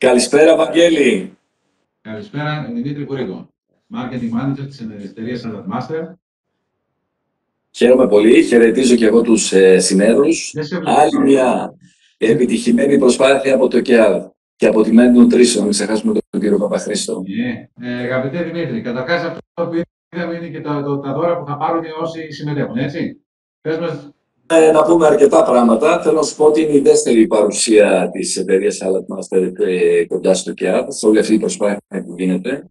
Καλησπέρα, Βαγγέλη. Καλησπέρα, Δημήτρη Κουρίκο. Marketing Manager της εταιρείας Salad Master. Χαίρομαι πολύ. Χαιρετίζω και εγώ τους ε, συνέδρους. Άλλη μια επιτυχημένη προσπάθεια από το ΚΕΑΔ και από τη Μέντε Nutrition, μην ξεχάσουμε τον κύριο Παπαχρήστο. Yeah. Ε, αγαπητέ Δημήτρη, καταρχάς αυτό που είδαμε είναι και τα, το, τα δώρα που θα πάρουν όσοι συμμετέχουν, έτσι. Πες μας... Ε, να πούμε αρκετά πράγματα. Θέλω να σου πω ότι είναι η δεύτερη παρουσία της εταιρείας Salad Master ε, κοντά στο ΚΕΑΔ, σε όλη αυτή η προσπάθεια που γίνεται.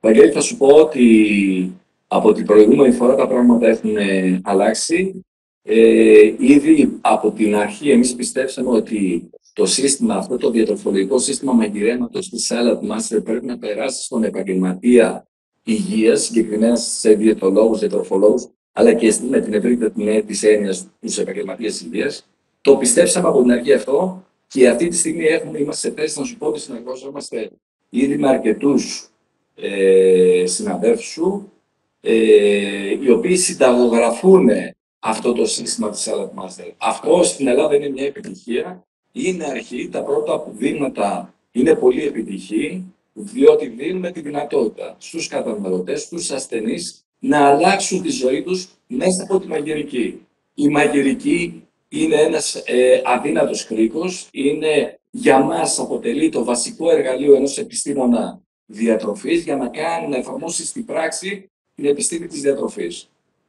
Βαγγέλη, θα σου πω ότι από την προηγούμενη φορά τα πράγματα έχουν αλλάξει. Ε, ήδη από την αρχή εμείς πιστέψαμε ότι το σύστημα, αυτό το διατροφολογικό σύστημα μαγειρέματος της Salad Master πρέπει να περάσει στον επαγγελματία υγείας, συγκεκριμένα σε διαιτολόγους, διατροφολόγους, αλλά και με την ευρύτερη τη έννοιας τους επαγγελματίες υγεία. Το πιστέψαμε από την αρχή αυτό και αυτή τη στιγμή έχουμε, είμαστε σε θέση να σου πω ότι συνεργαζόμαστε ήδη με αρκετούς ε, συναδέλφους ε, οι οποίοι συνταγογραφούν αυτό το σύστημα της Salad Master. Αυτό στην Ελλάδα είναι μια επιτυχία. Είναι αρχή, τα πρώτα βήματα είναι πολύ επιτυχή, διότι δίνουμε τη δυνατότητα στους καταναλωτές, στους ασθενείς, να αλλάξουν τη ζωή τους μέσα από τη μαγειρική. Η μαγειρική είναι ένας ε, αδύνατος κρίκος, είναι για μας αποτελεί το βασικό εργαλείο ενός επιστήμονα διατροφής για να κάνει, να εφαρμόσει στην πράξη την επιστήμη της διατροφής.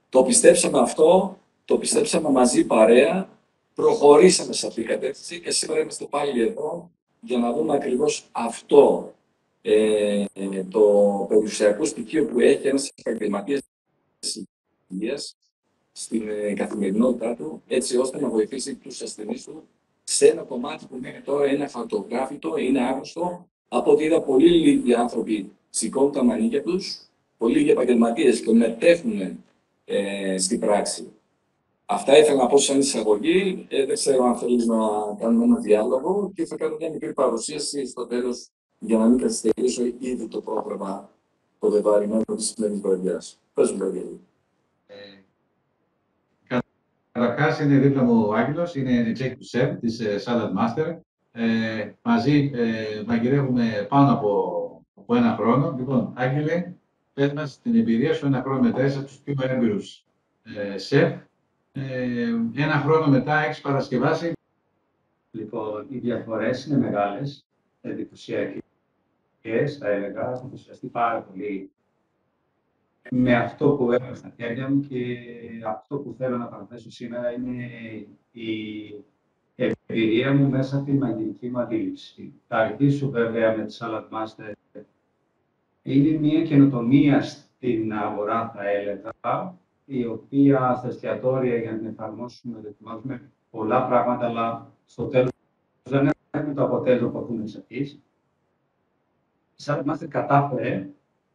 Το πιστέψαμε αυτό, το πιστέψαμε μαζί παρέα, προχωρήσαμε σε αυτή την κατεύθυνση και σήμερα είμαστε πάλι εδώ για να δούμε ακριβώς αυτό ε, το περιουσιακό στοιχείο που έχει ένας επαγγελματίας υγείας στην ε, καθημερινότητά του, έτσι ώστε να βοηθήσει τους ασθενείς του σε ένα κομμάτι που μέχρι τώρα είναι φωτογράφητο, είναι άγνωστο, από ότι είδα πολύ λίγοι άνθρωποι σηκώνουν τα μανίκια τους, πολύ λίγοι επαγγελματίες και μετέχουν ε, στην πράξη. Αυτά ήθελα να πω σαν εισαγωγή. Ε, δεν ξέρω αν θέλεις να κάνουμε ένα διάλογο και θα κάνω μια μικρή παρουσίαση στο τέλος για να μην καθυστερήσω ήδη το πρόγραμμα το βεβαρημένο τη σημερινή βραδιά. Πε μου, Βαγγέλη. Καταρχάς, είναι δίπλα μου ο Άγγελος, είναι executive chef της ε, Salad Master. Ε, μαζί ε, μαγειρεύουμε πάνω από, από ένα χρόνο. Λοιπόν, Άγγελε, πες μας την εμπειρία σου ένα χρόνο μετά, είσαι από τους πιο έμπειρους ε, σεφ. Ε, ένα χρόνο μετά έχεις παρασκευάσει. Λοιπόν, οι διαφορές είναι μεγάλες, εντυπωσιακές, θα έλεγα, έχουν ενθουσιαστεί πάρα πολύ με αυτό που έχω στα χέρια μου και αυτό που θέλω να παραθέσω σήμερα είναι η εμπειρία μου μέσα από τη μαγειρική μου αντίληψη. Θα αρχίσω βέβαια με τη Salad Master. Είναι μια καινοτομία στην αγορά, θα έλεγα, η οποία στα εστιατόρια για να την εφαρμόσουμε, δοκιμάζουμε πολλά πράγματα, αλλά στο τέλος δεν έχουμε το αποτέλεσμα που έχουμε εξ αρχής. Η Salad Master κατάφερε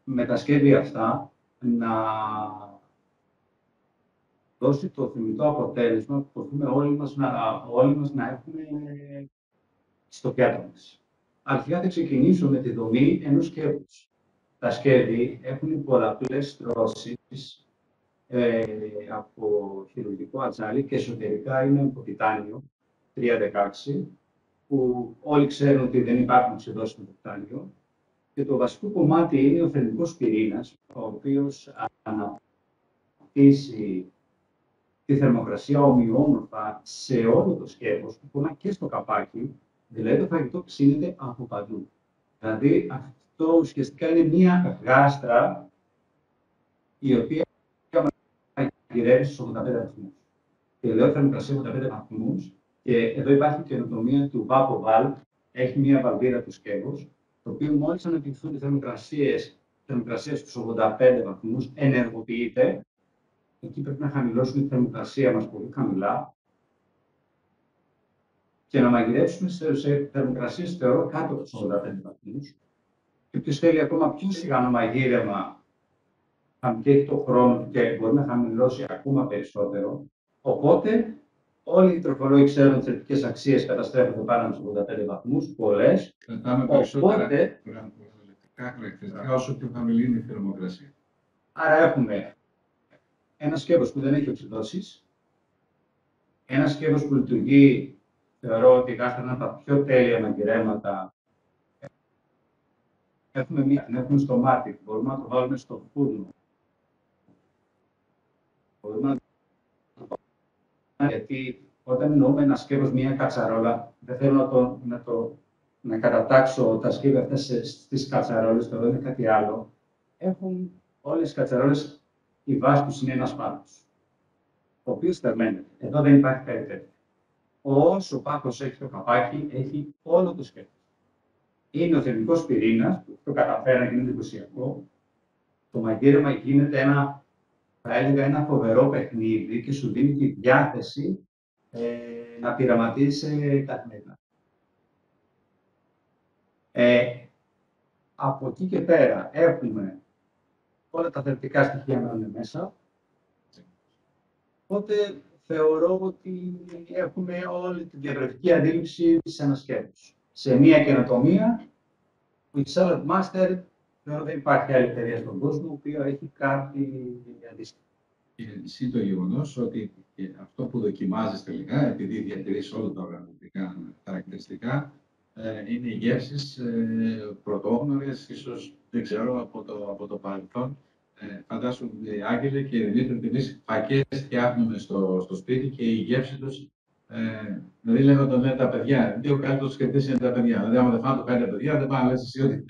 με τα σχέδια αυτά να δώσει το θεμητό αποτέλεσμα που προσπαθούμε όλοι μας να, όλοι μας να έχουμε στο κέντρο μας. Αρχικά θα ξεκινήσω με τη δομή ενός σκεύους. Τα σκεύη έχουν πολλαπλές τρώσεις ε, από χειρουργικό ατσάλι και εσωτερικά είναι από τιτάνιο 316, που όλοι ξέρουν ότι δεν υπάρχουν ξεδόσεις με τιτάνιο. Και το βασικό κομμάτι είναι ο θερμικός πυρήνας, ο οποίος αναπτύσσει τη θερμοκρασία ομοιόμορφα σε όλο το σκεύος, που και στο καπάκι, δηλαδή το φαγητό ψήνεται από παντού. Δηλαδή αυτό ουσιαστικά είναι μία γάστρα η οποία μαγειρεύει στους 85 βαθμούς. Και λέω θερμοκρασία 85 βαθμούς και εδώ υπάρχει καινοτομία του Vapo Valve, έχει μία βαλβίδα του σκεύους, το οποίο μόλις αναπτυχθούν οι θερμοκρασίες, θερμοκρασίες στους 85 βαθμούς, ενεργοποιείται εκεί πρέπει να χαμηλώσουμε τη θερμοκρασία μας πολύ χαμηλά και να μαγειρεύσουμε σε, σε θερμοκρασίες θεωρώ κάτω από τους 85 βαθμούς. Και ποιος θέλει ακόμα πιο σιγανό μαγείρεμα και έχει το χρόνο και μπορεί να χαμηλώσει ακόμα περισσότερο. Οπότε, όλοι οι τροφολόγοι ξέρουν ότι θετικέ αξίες καταστρέφονται πάνω από του 85 βαθμούς, πολλές. Κρατάμε περισσότερα Οπότε, χαρακτηριστικά όσο πιο χαμηλή είναι η θερμοκρασία. Άρα έχουμε ένα σκεύος που δεν έχει οξυδώσει, ένα σκεύος που λειτουργεί, θεωρώ ότι είναι από τα πιο τέλεια μαγειρέματα έχουμε, μία, έχουμε στο μάτι, μπορούμε να το βάλουμε στο φούρνο. Μπορούμε να γιατί όταν εννοούμε ένα σκεύο μία κατσαρόλα, δεν θέλω να, το, να, το, να κατατάξω τα σκεύη αυτά στις κατσαρόλες, το είναι κάτι άλλο. Έχουν όλες οι κατσαρόλες, η βάση τους είναι ένας πάγο. Ο οποίος θερμαίνεται. Εδώ δεν υπάρχει κάτι τέτοιο. Όσο πάγο έχει το καπάκι, έχει όλο το σκεύο. Είναι ο θερμικός πυρήνας, το καταφέρει να γίνει εντυπωσιακό. Το μαγείρεμα γίνεται ένα, θα έλεγα, ένα φοβερό παιχνίδι και σου δίνει τη διάθεση ε, να πειραματίσει καθημερινά. Ε, από εκεί και πέρα έχουμε όλα τα θετικά στοιχεία μένουν μέσα. Οπότε θεωρώ ότι έχουμε όλη τη διαφορετική αντίληψη της ανασκέψης. Σε μία καινοτομία, η Salad Master θεωρώ δεν υπάρχει άλλη εταιρεία στον κόσμο που έχει κάτι αντίστοιχο. Εσύ το γεγονός ότι αυτό που δοκιμάζεις τελικά, επειδή διατηρείς όλα τα οργανωτικά χαρακτηριστικά, ε, είναι οι γεύσεις ε, πρωτόγνωρες, ίσως δεν ξέρω από το, από το παρελθόν. Ε, φαντάσου, οι Άγγελοι και οι Δημήτρη, εμείς φακές φτιάχνουμε στο, στο σπίτι και η γεύση τους. Ε, δηλαδή, λέμε όταν λένε τα παιδιά, δύο καλύτερου σκεφτείς είναι τα παιδιά. Δηλαδή, άμα δεν φάνε το κάτι τα παιδιά, δεν πάνε να λες εσύ ότι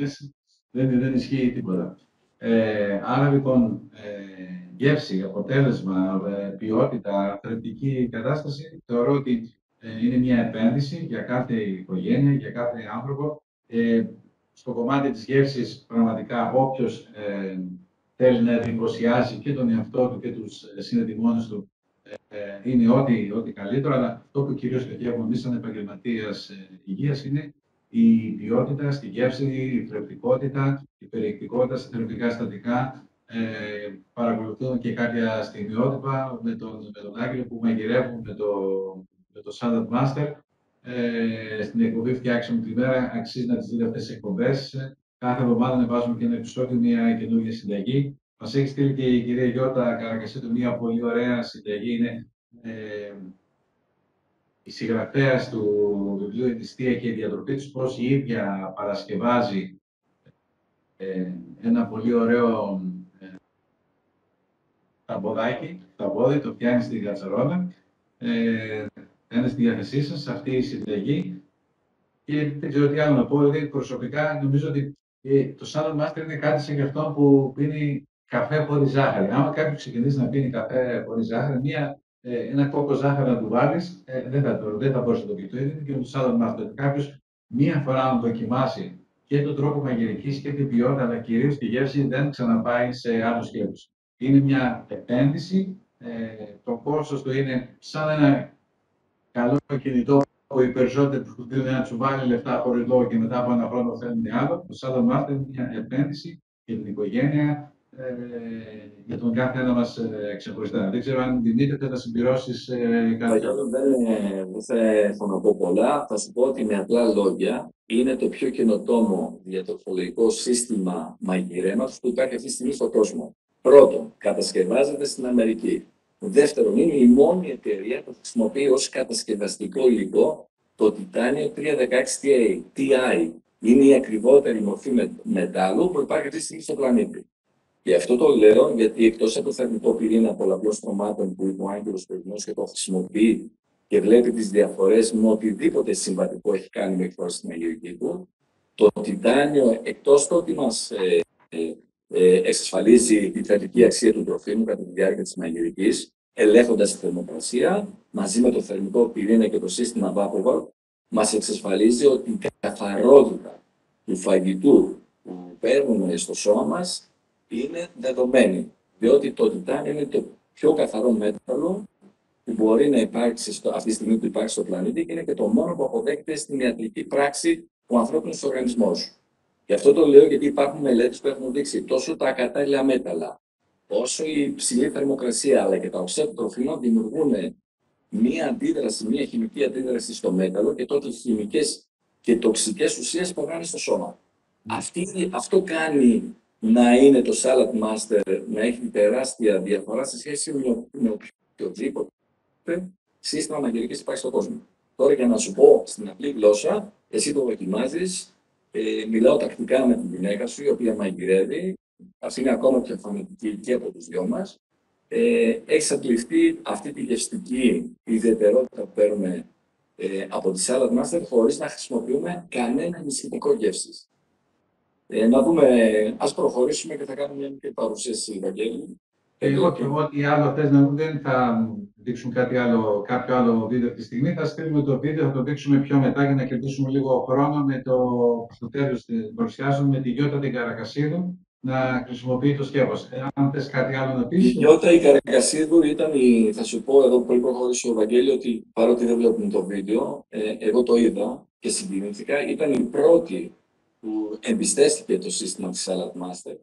δεν, δεν ισχύει τίποτα. Ε, άρα λοιπόν, ε, γεύση, αποτέλεσμα, ε, ποιότητα, θρεπτική κατάσταση, θεωρώ ότι ε, είναι μια επένδυση για κάθε οικογένεια, για κάθε άνθρωπο. Ε, στο κομμάτι της γεύσης, πραγματικά όποιος ε, θέλει να εντυπωσιάσει και τον εαυτό του και τους συνεδριμόνες του, ε, είναι ό,τι, ό,τι καλύτερο, αλλά αυτό που κυρίως πετυχαίνουμε εμείς σαν επαγγελματίας υγείας είναι η ποιότητα στη γεύση, η θρεπτικότητα, η περιεκτικότητα στα θρεπτικά συστατικά, ε, παρακολουθούμε και κάποια στιγμιότυπα με τον, με τον Άγγελο που μαγειρεύουν με το, με το Salad Master. Ε, στην εκπομπή Φτιάξαμε τη μέρα, αξίζει να τις δείτε αυτές τις εκπομπές. Κάθε εβδομάδα ανεβάζουμε και ένα επεισόδιο, μια καινούργια συνταγή. Μας έχει στείλει και η κυρία Γιώτα Καρακασίτου μια πολύ ωραία συνταγή. Είναι ε, η συγγραφέας του βιβλίου «Η νηστεία και η διατροπή της», πώς η ίδια παρασκευάζει ε, ένα πολύ ωραίο ταμποδάκι, ταμπόδι, το πιάνει στην κατσαρόλα, ε, είναι στη διάθεσή σας αυτή η συνταγή. Και δεν ξέρω τι άλλο να πω, δηλαδή προσωπικά νομίζω ότι ε, το Salad Master είναι κάτι σαν αυτό που πίνει καφέ χωρίς ζάχαρη. Άμα κάποιος ξεκινήσει να πίνει καφέ χωρίς ζάχαρη, μία, ε, ένα κόκο ζάχαρη να του βάλεις, ε, δεν θα, το, δεν θα μπορέσει να το πεις. Το ίδιο και με το Salad Master. Κάποιος μία φορά να δοκιμάσει και τον τρόπο μαγειρικής και την ποιότητα, αλλά κυρίως τη γεύση, δεν ξαναπάει σε άλλους καιρού είναι μια επένδυση. Ε, το κόστος του είναι σαν ένα καλό κινητό που οι περισσότεροι που δίνουν να του βάλει λεφτά χωρίς λόγο και μετά από ένα χρόνο θέλουν άλλο. Το Salad Master είναι μια επένδυση για την οικογένεια, ε, για τον κάθε ένα μας ε, ξεχωριστά. Δεν ξέρω αν Δημήτρη θέλει να συμπληρώσεις ε, κάτι. Δεν θα να πω πολλά. Θα σου πω ότι με απλά λόγια είναι το πιο καινοτόμο διατροφολογικό σύστημα μαγειρέματος που υπάρχει αυτή τη στιγμή στον κόσμο. Πρώτον, κατασκευάζεται στην Αμερική. Δεύτερον, είναι η μόνη εταιρεία που χρησιμοποιεί ως κατασκευαστικό υλικό το Titanium 316 TI. Είναι η ακριβότερη μορφή με, μετάλλου που υπάρχει αυτή τη στιγμή στο πλανήτη. Και αυτό το λέω γιατί εκτός από το θερμικό πυρήνα πολλαπλών στρωμάτων που είπε ο Άγγελος Περινό και το χρησιμοποιεί και βλέπει τις διαφορές με οτιδήποτε συμβατικό έχει κάνει μέχρι τώρα στην αγιογική του, το τιτάνιο εκτός το ότι μας ε, ε, ε, εξασφαλίζει τη θετική αξία του τροφίμου κατά τη διάρκεια της μαγειρική, ελέγχοντας τη θερμοκρασία, μαζί με το θερμικό πυρήνα και το σύστημα Vaporware, μας εξασφαλίζει ότι η καθαρότητα του φαγητού που παίρνουμε στο σώμα μας είναι δεδομένη. Διότι το τιτάνιο είναι το πιο καθαρό μέταλλο που μπορεί να υπάρξει στο, αυτή τη στιγμή που υπάρχει στο πλανήτη και είναι και το μόνο που αποδέχεται στην ιατρική πράξη ο ανθρώπινος οργανισμός. Γι' αυτό το λέω γιατί υπάρχουν μελέτες που έχουν δείξει τόσο τα κατάλληλα μέταλλα, όσο η υψηλή θερμοκρασία αλλά και τα οξέα του τροφίμων δημιουργούν μία αντίδραση, μία χημική αντίδραση στο μέταλλο και τότε χημικές και τοξικές ουσίες περνάνε στο σώμα. Αυτή, αυτό κάνει να είναι το Salad Master να έχει τεράστια διαφορά σε σχέση με οποιοδήποτε σύστημα μαγειρική υπάρχει στον κόσμο. Τώρα για να σου πω στην απλή γλώσσα, εσύ το δοκιμάζεις, Ε, μιλάω τακτικά με την γυναίκα σου, η οποία μαγειρεύει. Αυτή είναι ακόμα πιο φανατική και από τους δυο μας. Ε, έχεις αντιληφθεί αυτή τη γευστική ιδιαιτερότητα που παίρνουμε ε, από τη Salad Master χωρίς να χρησιμοποιούμε κανένα ενισχυτικό γεύσης. Ε, να δούμε, ας προχωρήσουμε και θα κάνουμε μια μικρή παρουσίαση, Βαγγέλη. Εγώ και εγώ, ό,τι άλλο θες να δεν θα δείξουν κάτι άλλο, κάποιο άλλο βίντεο αυτή τη στιγμή. Θα στείλουμε το βίντεο, θα το δείξουμε πιο μετά για να κερδίσουμε λίγο χρόνο με το, στο τέλος παρουσιάσεων με τη Γιώτα την Καρακασίδου να χρησιμοποιεί το σκεύος. Αν θες κάτι άλλο να πεις. Η Γιώτα η Καρακασίδου ήταν η, θα σου πω εδώ πριν προχωρήσει ο Βαγγέλη ότι παρότι δεν βλέπουμε το βίντεο, ε, εγώ το είδα και συγκινήθηκα. Ήταν η πρώτη που εμπιστεύτηκε το σύστημα της Salad Master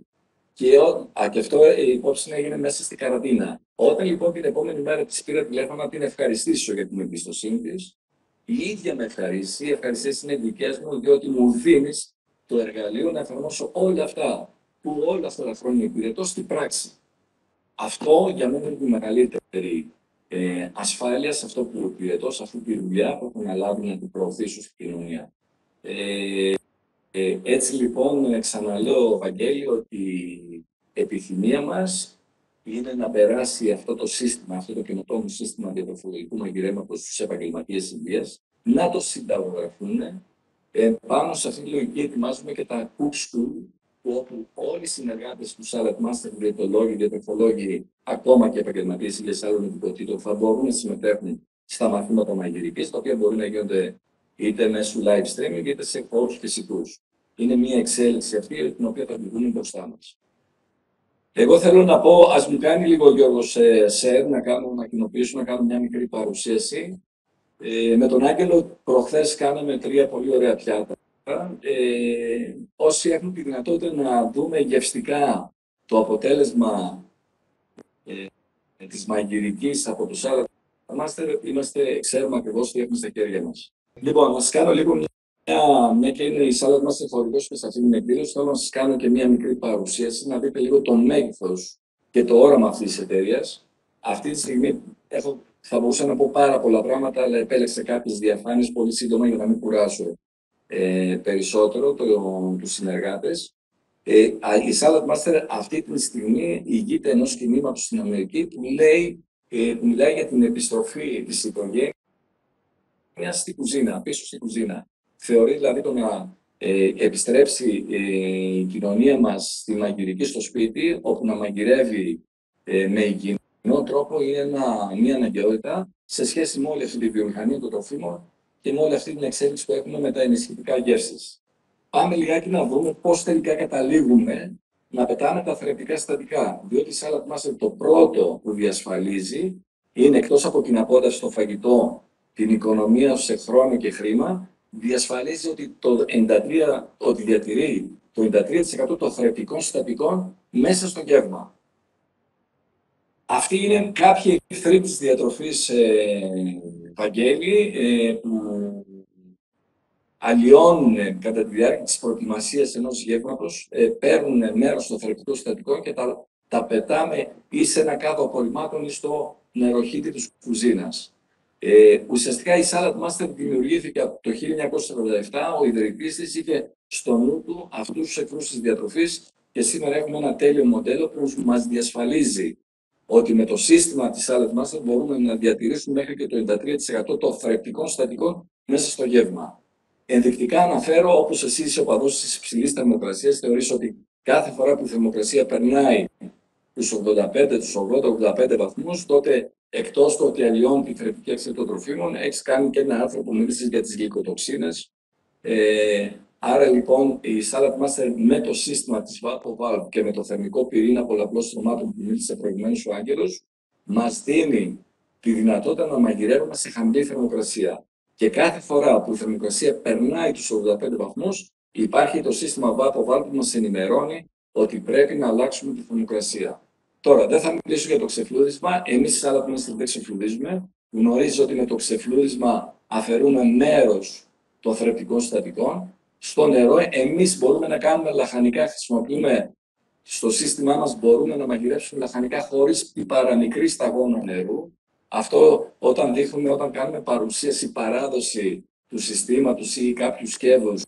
και, α, και αυτό ε, η υπόψη έγινε μέσα στην καραντίνα. Όταν λοιπόν την επόμενη μέρα της πήρα τηλέφωνο να την ευχαριστήσω για την εμπιστοσύνη της, η ίδια με ευχαρίστηση, οι ευχαριστίε είναι δικές μου, διότι μου δίνεις το εργαλείο να εφαρμόσω όλα αυτά που όλα αυτά τα χρόνια υπηρετώ στην πράξη. Αυτό για μένα είναι η μεγαλύτερη ε, ασφάλεια σε αυτό που υπηρετώ, σε αυτή τη δουλειά που έχω αναλάβει να την προωθήσω στην κοινωνία. Ε, ε, έτσι λοιπόν ξαναλέω, Βαγγέλη, ότι η επιθυμία μας είναι να περάσει αυτό το σύστημα, αυτό το καινοτόμο σύστημα διατροφολογικού μαγειρέματος στους επαγγελματίες υγείας, να το συνταγογραφούν. Ε, πάνω σε αυτή τη λογική ετοιμάζουμε και τα cook school, που όπου όλοι οι συνεργάτες του Salad Master, διαιτολόγοι, διατροφολόγοι, ακόμα και επαγγελματίες υγείας άλλων ειδικοτήτων, θα μπορούν να συμμετέχουν στα μαθήματα μαγειρικής, τα οποία μπορεί να γίνονται είτε μέσω live streaming είτε σε χώρου φυσικούς είναι μια εξέλιξη αυτή την οποία θα την μπροστά μας. Εγώ θέλω να πω, ας μου κάνει λίγο ο Γιώργος Σερ να, κάνω, να κοινοποιήσω, να κάνω μια μικρή παρουσίαση. Ε, με τον Άγγελο προχθές κάναμε τρία πολύ ωραία πιάτα. Ε, όσοι έχουν τη δυνατότητα να δούμε γευστικά το αποτέλεσμα ε, της μαγειρικής από τους άλλους Master, είμαστε, ξέρουμε ακριβώς τι έχουμε στα χέρια μας. Λοιπόν, να σας κάνω λίγο μια μια, μια και είναι η σάλα μας εφορικό και σε αυτή την εκδήλωση, θέλω να σας κάνω και μια μικρή παρουσίαση, να δείτε λίγο το μέγεθος και το όραμα αυτής της εταιρείας. Αυτή τη στιγμή έχω, θα μπορούσα να πω πάρα πολλά πράγματα, αλλά επέλεξα κάποιες διαφάνειες πολύ σύντομα για να μην κουράσω ε, περισσότερο το, τους συνεργάτες. Ε, η Salad Master αυτή τη στιγμή ηγείται ενός κινήματος στην Αμερική που, λέει, ε, που μιλάει για την επιστροφή της οικογένειας στην κουζίνα, πίσω στην κουζίνα. Θεωρεί δηλαδή το να ε, επιστρέψει ε, η κοινωνία μας στη μαγειρική στο σπίτι, όπου να μαγειρεύει ε, με υγιεινό τρόπο είναι ένα, μια αναγκαιότητα σε σχέση με όλη αυτή τη βιομηχανία των τροφίμων και με όλη αυτή την εξέλιξη που έχουμε με τα ενισχυτικά γεύσεις. Πάμε λιγάκι να δούμε πώς τελικά καταλήγουμε να πετάμε τα θρεπτικά συστατικά. Διότι η Salad Master το πρώτο που διασφαλίζει είναι εκτός από την απόδοση στο φαγητό, την οικονομία σε χρόνο και χρήμα, διασφαλίζει ότι, το 93, ότι διατηρεί το 93% των θρεπτικών συστατικών μέσα στο γεύμα. Αυτοί είναι κάποιοι εχθροί της διατροφής ε, Βαγγέλη, ε, που αλλοιώνουν κατά τη διάρκεια της προετοιμασίας ενός γεύματος, ε, παίρνουν μέρος των θρεπτικών συστατικών και τα, τα πετάμε ή σε ένα κάδο απορριμμάτων ή στο νεροχύτη της κουζίνας. Ε, ουσιαστικά η Salad Master δημιουργήθηκε από το 1947. Ο ιδρυτής της είχε στο νου του αυτούς τους εχθρούς της διατροφής και σήμερα έχουμε ένα τέλειο μοντέλο που μας διασφαλίζει ότι με το σύστημα της Salad Master μπορούμε να διατηρήσουμε μέχρι και το 93% των θρεπτικών στατικών μέσα στο γεύμα. Ενδεικτικά αναφέρω, όπως εσύ είσαι οπαδός της υψηλής θερμοκρασίας, θεωρείς ότι κάθε φορά που η θερμοκρασία περνάει τους 85, τους 80-85 βαθμούς, τότε εκτός του ότι αλλοιώνει τη θρεπτική αξία των τροφίμων, έχεις κάνει και ένα άρθρο που μίλησες για τις γλυκοτοξίνες. Ε, άρα λοιπόν η Salad Master με το σύστημα της Vapo Valve και με το θερμικό πυρήνα πολλαπλών στρωμάτων που μίλησε προηγουμένως ο Άγγελος, μας δίνει τη δυνατότητα να μαγειρεύουμε σε χαμηλή θερμοκρασία. Και κάθε φορά που η θερμοκρασία περνάει τους 85 βαθμούς, υπάρχει το σύστημα Vapo Valve που μας ενημερώνει ότι πρέπει να αλλάξουμε τη θερμοκρασία. Τώρα, δεν θα μιλήσω για το ξεφλούδισμα. Εμείς, σαν άλλα που δεν ξεφλουδίζουμε, γνωρίζει ότι με το ξεφλούδισμα αφαιρούμε μέρος των θρεπτικών συστατικών. Στο νερό, εμείς μπορούμε να κάνουμε λαχανικά, χρησιμοποιούμε στο σύστημά μας μπορούμε να μαγειρεύσουμε λαχανικά χωρίς την παραμικρή σταγόνα νερού. Αυτό όταν δείχνουμε, όταν κάνουμε παρουσίαση, παράδοση του συστήματος ή κάποιου σκεύους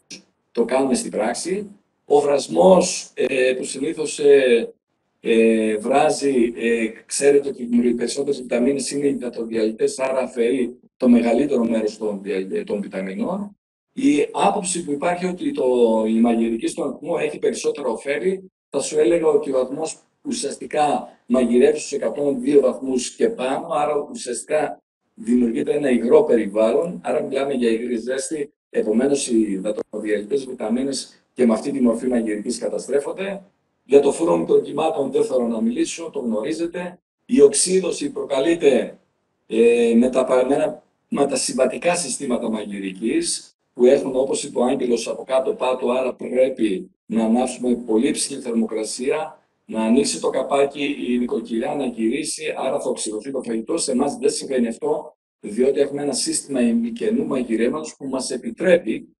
το κάνουμε στην πράξη. Ο βρασμός ε, που συνήθως ε, ε, βράζει, ε, ξέρετε ότι οι περισσότερες βιταμίνες είναι οι υδατοδιαλυτές, άρα αφαιρεί το μεγαλύτερο μέρος των, των βιταμινών. Η άποψη που υπάρχει ότι το, η μαγειρική στον ατμό έχει περισσότερο ωφέλη, θα σου έλεγα ότι ο ατμός ουσιαστικά μαγειρεύει στους 102 βαθμούς και πάνω, άρα ουσιαστικά δημιουργείται ένα υγρό περιβάλλον, άρα μιλάμε για υγρή ζέστη, επομένως οι υδατοδιαλυτές βιταμίνες και με αυτή τη μορφή μαγειρικής καταστρέφονται. Για το φρόνο των κυμάτων δεν θέλω να μιλήσω, το γνωρίζετε. Η οξύδωση προκαλείται ε, με, τα, με τα συμβατικά συστήματα μαγειρικής, που έχουν, όπως είπε ο Άγγελος, από κάτω πάτο, άρα πρέπει να ανάψουμε πολύ ψηλή θερμοκρασία, να ανοίξει το καπάκι η νοικοκυριά, να γυρίσει, άρα θα οξυδοθεί το φαγητό. Σε εμάς δεν συμβαίνει αυτό, διότι έχουμε ένα σύστημα ημικενού μαγειρέματος που μας επιτρέπει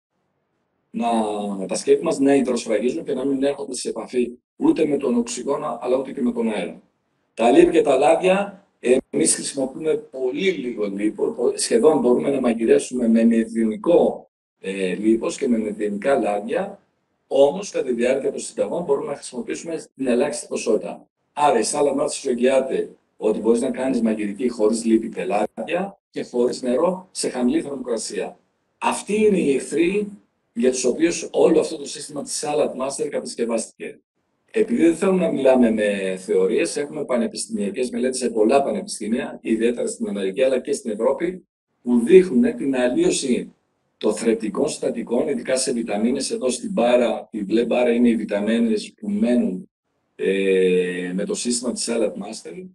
να τα σκέπη μας να υδροσφραγίζουν και να μην έρχονται σε επαφή ούτε με τον οξυγόνο, αλλά ούτε και με τον αέρα. Τα λίπη και τα λάδια, εμείς χρησιμοποιούμε πολύ λίγο λίπο. Σχεδόν μπορούμε να μαγειρεύσουμε με μεδινικό ε, λίπος και με μεδινικά λάδια. Όμως, κατά τη διάρκεια των συνταγών μπορούμε να χρησιμοποιήσουμε την ελάχιστη ποσότητα. Άρα, η σάλα μας σου εγγυάται ότι μπορείς να κάνεις μαγειρική χωρίς λίπη και λάδια και χωρίς νερό σε χαμηλή θερμοκρασία. Αυτοί είναι οι εχθροί για τους οποίους όλο αυτό το σύστημα της Salad Master κατασκευάστηκε. Επειδή δεν θέλουμε να μιλάμε με θεωρίες, έχουμε πανεπιστημιακές μελέτες σε πολλά πανεπιστήμια, ιδιαίτερα στην Αμερική αλλά και στην Ευρώπη, που δείχνουν την αλλίωση των θρεπτικών συστατικών, ειδικά σε βιταμίνες. Εδώ στην μπάρα, η μπλε μπάρα είναι οι βιταμίνες που μένουν ε, με το σύστημα της Salad Master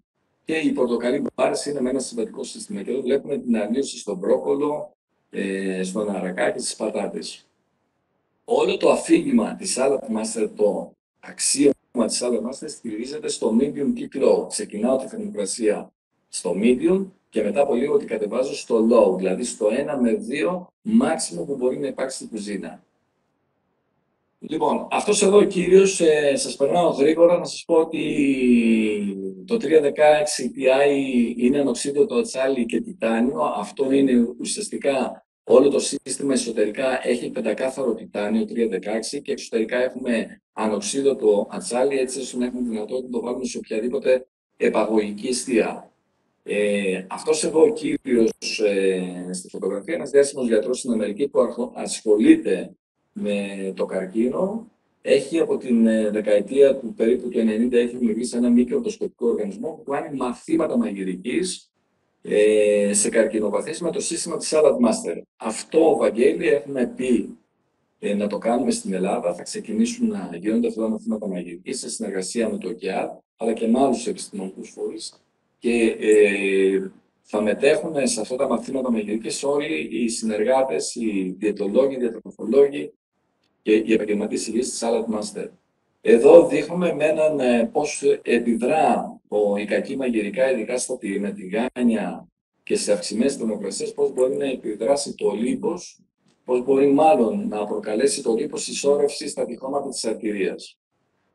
και η πορτοκαλί μπάρες είναι με ένα συμβατικό σύστημα. Και εδώ βλέπουμε την αλλίωση στον μπρόκολο, ε, στον αρακά και στις πατάτες. Όλο το αφήγημα της Salad Master, το αξίωμα της Salad Master στηρίζεται στο medium kick low. Ξεκινάω τη θερμοκρασία στο medium και μετά από λίγο την κατεβάζω στο low, δηλαδή στο 1 με 2 maximum που μπορεί να υπάρξει στην κουζίνα. Λοιπόν, αυτός εδώ κύριος, ε, σας περνάω γρήγορα να σας πω ότι το 316 Ti είναι ανοξίδωτο ατσάλι και τιτάνιο. Αυτό είναι ουσιαστικά όλο το σύστημα εσωτερικά έχει πεντακάθαρο τιτάνιο 316 και εξωτερικά έχουμε ανοξίδωτο ατσάλι έτσι ώστε να έχουμε δυνατότητα να το βάλουμε σε οποιαδήποτε επαγωγική αιστεία. Ε, Αυτός εδώ ο κύριος ε, στη φωτογραφία, ένας διάσημος γιατρός στην Αμερική που ασχολείται με το καρκίνο, έχει από την ε, δεκαετία του περίπου του 90 έχει δημιουργήσει ένα μικροοσκοπικό οργανισμό που κάνει μαθήματα μαγειρικής ε, σε καρκινοπαθήσεις με το σύστημα της Salad Master. Αυτό, Βαγγέλη, έχουμε πει ε, να το κάνουμε στην Ελλάδα. Θα ξεκινήσουν να γίνονται αυτά τα μαθήματα μαγειρική σε συνεργασία με το ΚΕΑΔ, αλλά και με άλλους επιστημονικούς φορείς και ε, θα μετέχουν σε αυτά τα μαθήματα μαγειρικής όλοι οι συνεργάτες, οι διαιτολόγοι, οι διατροφολόγοι και οι επαγγελματίες υγείας της Salad Master. Εδώ δείχνουμε με έναν ε, πώς επιδρά ο, η κακή μαγειρικά, ειδικά στα με τη γάνια και σε αυξημένες θερμοκρασίες, πώς μπορεί να επιδράσει το λίπος, πώς μπορεί μάλλον να προκαλέσει το λίπος συσσόρευσης στα τυχώματα της αρτηρίας.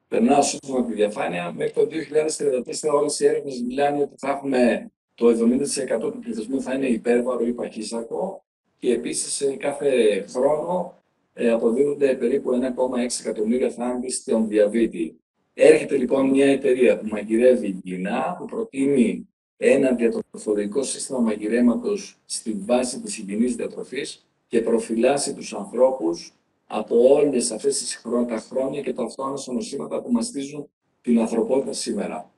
Περνάω σύντομα τη διαφάνεια. Μέχρι το 2034 όλες οι έρευνες μιλάνε ότι θα έχουμε το 70% του πληθυσμού θα είναι υπέρβαρο ή παχύσακο και επίσης κάθε χρόνο ε, αποδίδονται περίπου 1,6 εκατομμύρια θάνατοι στον διαβήτη. Έρχεται λοιπόν μια εταιρεία που μαγειρεύει υγιεινά, που προτείνει ένα διατροφολογικό σύστημα μαγειρέματος στη βάση της υγιεινής διατροφής και προφυλάσσει τους ανθρώπους από όλες αυτές τις τα χρόνια και τα αυτόνοσα νοσήματα που μαστίζουν την ανθρωπότητα σήμερα.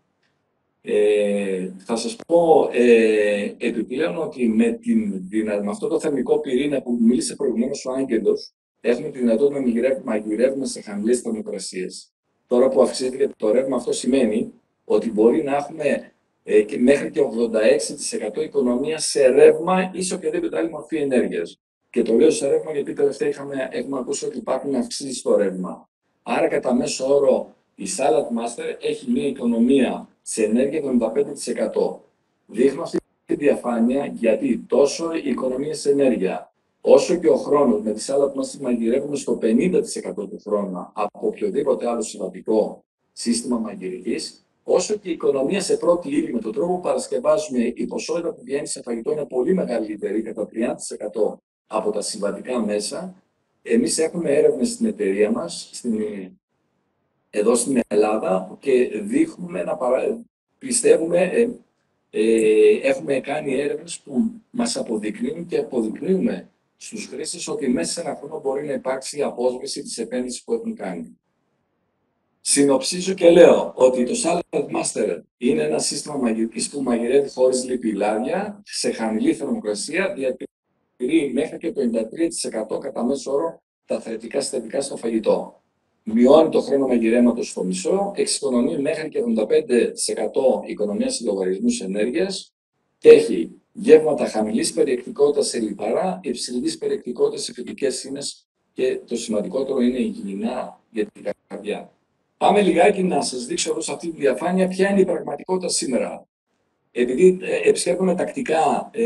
Ε, θα σας πω ε, επιπλέον ότι με, την, με αυτό το θερμικό πυρήνα που μίλησε προηγουμένως ο Άγγελος, έχουμε τη δυνατότητα να μαγειρεύουμε σε χαμηλές θερμοκρασίες. Τώρα που αυξήθηκε το ρεύμα, αυτό σημαίνει ότι μπορεί να έχουμε ε, και μέχρι και 86% οικονομία σε ρεύμα ή σε οποιαδήποτε άλλη μορφή ενέργειας. Και το λέω σε ρεύμα γιατί τελευταία είχαμε, έχουμε ακούσει ότι υπάρχουν αυξήσεις στο ρεύμα. Άρα, κατά μέσο όρο, η Salad Master έχει μια οικονομία σε ενέργεια 75%. Δείχνω αυτή τη διαφάνεια γιατί τόσο η οικονομία σε ενέργεια, όσο και ο χρόνος με τη Salad Master μαγειρεύουμε στο 50% του χρόνου από οποιοδήποτε άλλο συμβατικό σύστημα μαγειρικής, όσο και η οικονομία σε πρώτη ύλη με τον τρόπο που παρασκευάζουμε, η ποσότητα που βγαίνει σε φαγητό είναι πολύ μεγαλύτερη, κατά 30% από τα συμβατικά μέσα εμείς έχουμε έρευνες στην εταιρεία μας, στην, εδώ στην Ελλάδα, και δείχνουμε να παρα... πιστεύουμε, ε, ε, έχουμε κάνει έρευνες που μας αποδεικνύουν και αποδεικνύουμε στους χρήστες ότι μέσα σε ένα χρόνο μπορεί να υπάρξει η απόσβεση της επένδυσης που έχουν κάνει. Συνοψίζω και λέω ότι το Salad Master είναι ένα σύστημα μαγειρικής που μαγειρεύει χωρίς λιπηλάδια, σε χαμηλή θερμοκρασία, διατηρεί μέχρι και το 93% κατά μέσο όρο τα θετικά συστατικά στο φαγητό. Μειώνει το χρόνο μαγειρέματος στο μισό, εξοικονομεί μέχρι και 75% οικονομίας σε λογαριασμούς ενέργειας και έχει γεύματα χαμηλής περιεκτικότητας σε λιπαρά, υψηλής περιεκτικότητας σε φυτικές ίνες και το σημαντικότερο είναι η υγιεινά για την καρδιά. Πάμε λιγάκι να σας δείξω εδώ σε αυτή τη διαφάνεια ποια είναι η πραγματικότητα σήμερα. Επειδή ε, επισκέπτομαι τακτικά ε,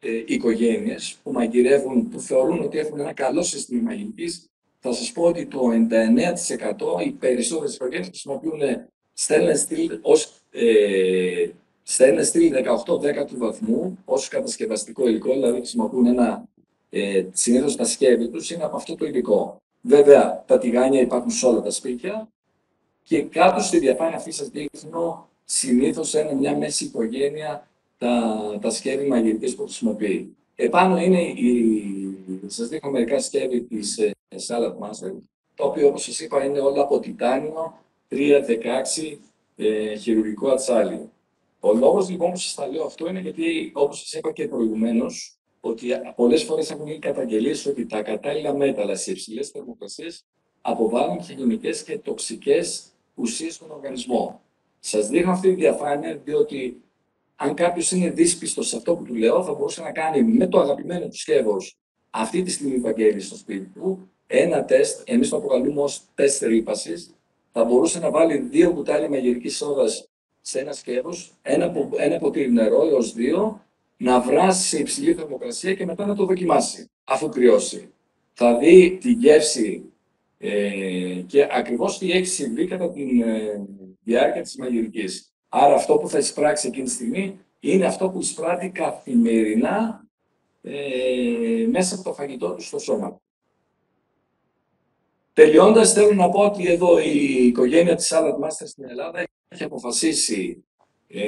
ε, οικογένειες που μαγειρεύουν, που θεωρούν ότι έχουν ένα καλό σύστημα μαγειρικής, θα σας πω ότι το 99% οι περισσότερες οικογένειες χρησιμοποιούν stainless steel ως ε, stainless steel 18 του βαθμού ως κατασκευαστικό υλικό, δηλαδή χρησιμοποιούν ένα, ε, συνήθως τα σκεύη τους είναι από αυτό το υλικό. Βέβαια, τα τηγάνια υπάρχουν σε όλα τα σπίτια και κάτω στη διαφάνεια αυτή σας δείχνω συνήθως ένα, μια μέση οικογένεια τα, τα σκεύη μαγειρικής που χρησιμοποιεί. Επάνω είναι η, σας δείχνω μερικά σκεύη της ε, Salad Master, το οποίο όπως σας είπα είναι όλα από τιτάνιο 316 ε, χειρουργικό ατσάλι. Ο λόγος λοιπόν που σας τα λέω αυτό είναι γιατί όπως σας είπα και προηγουμένως ότι πολλές φορές έχουν γίνει καταγγελίες ότι τα κατάλληλα μέταλλα σε υψηλές θερμοκρασίες αποβάλλουν χημικέ και τοξικές ουσίες στον οργανισμό. Σας δείχνω αυτή τη διαφάνεια, διότι αν κάποιος είναι δύσπιστος σε αυτό που του λέω, θα μπορούσε να κάνει με το αγαπημένο του σκεύος αυτή τη στιγμή Βαγγέλη στο σπίτι του ένα τεστ, εμείς το αποκαλούμε ως τεστ ρήπασης. Θα μπορούσε να βάλει δύο κουτάλια μαγειρικής σόδας σε ένα σκεύος, ένα, ένα ποτήρι νερό έως δύο να βράσει σε υψηλή θερμοκρασία και μετά να το δοκιμάσει, αφού κρυώσει. Θα δει τη γεύση ε, και ακριβώς τι έχει συμβεί κατά τη ε, διάρκεια της μαγειρικής. Άρα αυτό που θα εισπράξει εκείνη τη στιγμή είναι αυτό που εισπράττει καθημερινά ε, μέσα από το φαγητό του στο σώμα. Τελειώντας, θέλω να πω ότι εδώ η οικογένεια της Salad Master στην Ελλάδα έχει αποφασίσει ε,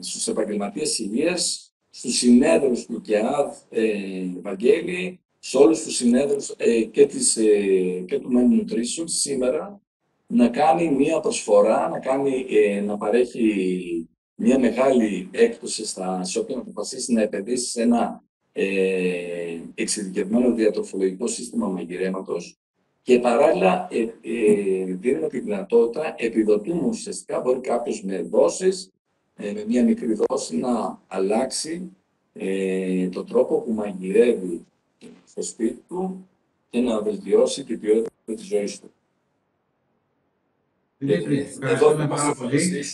στους επαγγελματίες υγείας, στους συνέδρους του ΚΕΑΔ ε, Βαγγέλη, σε όλους τους συνέδρους ε, και, της, ε, και του Men Nutrition σήμερα να κάνει μία προσφορά, να, κάνει, ε, να παρέχει μία μεγάλη έκπτωση στα, σε όποιον αποφασίσει να επενδύσει σε ένα ε, εξειδικευμένο διατροφολογικό σύστημα μαγειρέματος και παράλληλα ε, ε, δίνουμε τη δυνατότητα, επιδοτούμε ουσιαστικά, μπορεί κάποιος με δόσεις, ε, με μία μικρή δόση να αλλάξει ε, το τρόπο που μαγειρεύει στο σπίτι του και να βελτιώσει την ποιότητα της ζωής του. Δημήτρη, ευχαριστούμε πάρα πολύ.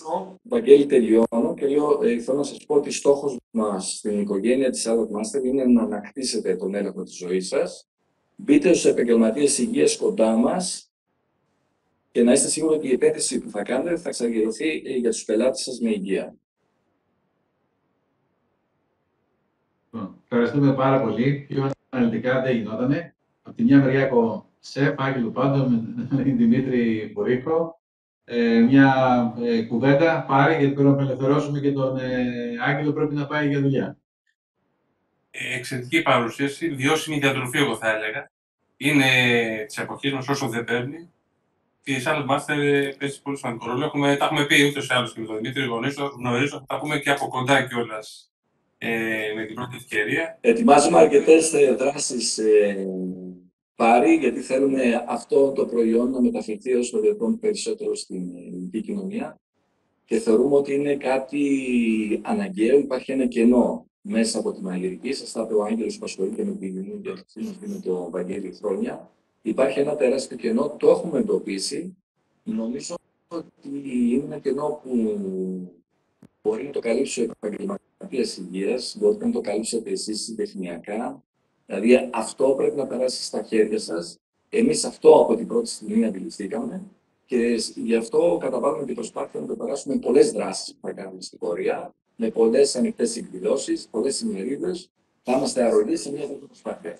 Βαγγέλη, τελειώνω και λέω, ε, θέλω να σας πω ότι στόχος μας στην οικογένεια της Salad Master είναι να ανακτήσετε τον έλεγχο της ζωής σας Μπείτε στους επαγγελματίες υγείας κοντά μας και να είστε σίγουροι ότι η επένδυση που θα κάνετε θα εξαγγελθεί ε, για τους πελάτες σας με υγεία. Ευχαριστούμε πάρα πολύ. Πιο αναλυτικά δεν γινότανε. Από τη μια μεριά έχω σεφ Άγγελο Πάντο με Δημήτρη Μπορίκο. Ε, μια ε, κουβέντα πάρει γιατί πρέπει να απελευθερώσουμε και τον ε, Άγγελο πρέπει να πάει για δουλειά εξαιρετική παρουσίαση, βιώσιμη διατροφή, εγώ θα έλεγα. Είναι της εποχής μας όσο δεν παίρνει. Και η Salad Master παίζει πολύ σημαντικό ρόλο. Έχουμε, τα έχουμε πει ούτως ή άλλως και με τον Δημήτρι, γνωρίζω, γνωρίζω, θα τα πούμε και από κοντά κιόλας ε, με την πρώτη ευκαιρία. Ετοιμάζουμε αρκετές ε, δράσεις ε, πάρει, γιατί θέλουμε αυτό το προϊόν να μεταφερθεί όσο το δυνατόν περισσότερο στην ελληνική κοινωνία και θεωρούμε ότι είναι κάτι αναγκαίο, υπάρχει ένα κενό μέσα από τη μαγειρική. Σας θα είπε ο Άγγελος που ασχολείται με την διαδικασία με το Βαγγέλη χρόνια. Υπάρχει ένα τεράστιο κενό, το έχουμε εντοπίσει. Νομίζω ότι είναι ένα κενό που μπορεί να το καλύψει ο επαγγελματίας υγείας, μπορείτε να το καλύψετε εσείς συντεχνιακά. Δηλαδή αυτό πρέπει να περάσει στα χέρια σας. Εμείς αυτό από την πρώτη στιγμή αντιληφθήκαμε και γι' αυτό καταβάλουμε την προσπάθεια να το περάσουμε πολλές δράσεις που θα κάνουμε στην πορεία με πολλές ανοιχτές εκδηλώσεις, πολλές ημερίδε. Θα είμαστε αρρωγοί σε μια τέτοια προσπάθεια.